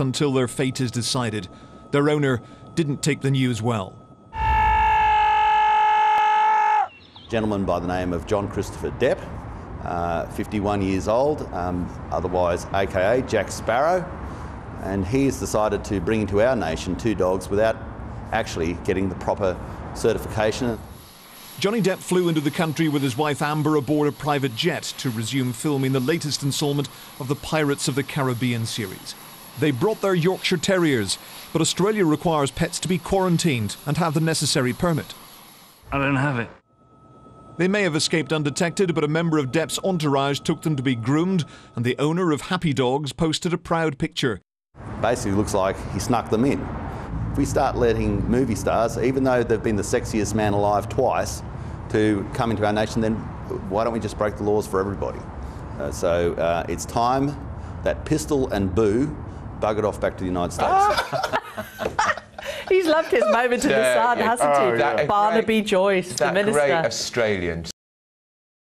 until their fate is decided. Their owner didn't take the news well. gentleman by the name of John Christopher Depp, uh, 51 years old, um, otherwise AKA Jack Sparrow, and he has decided to bring into our nation two dogs without actually getting the proper certification. Johnny Depp flew into the country with his wife Amber aboard a private jet to resume filming the latest instalment of the Pirates of the Caribbean series. They brought their Yorkshire Terriers, but Australia requires pets to be quarantined and have the necessary permit. I don't have it. They may have escaped undetected, but a member of Depp's entourage took them to be groomed, and the owner of Happy Dogs posted a proud picture. Basically, looks like he snuck them in. If we start letting movie stars, even though they've been the sexiest man alive twice, to come into our nation, then why don't we just break the laws for everybody? Uh, so uh, it's time that Pistol and Boo buggered off back to the United States. Ah. He's loved his moment in the sun, hasn't oh, he? that- Barnaby great- Joyce, the that minister. great Australian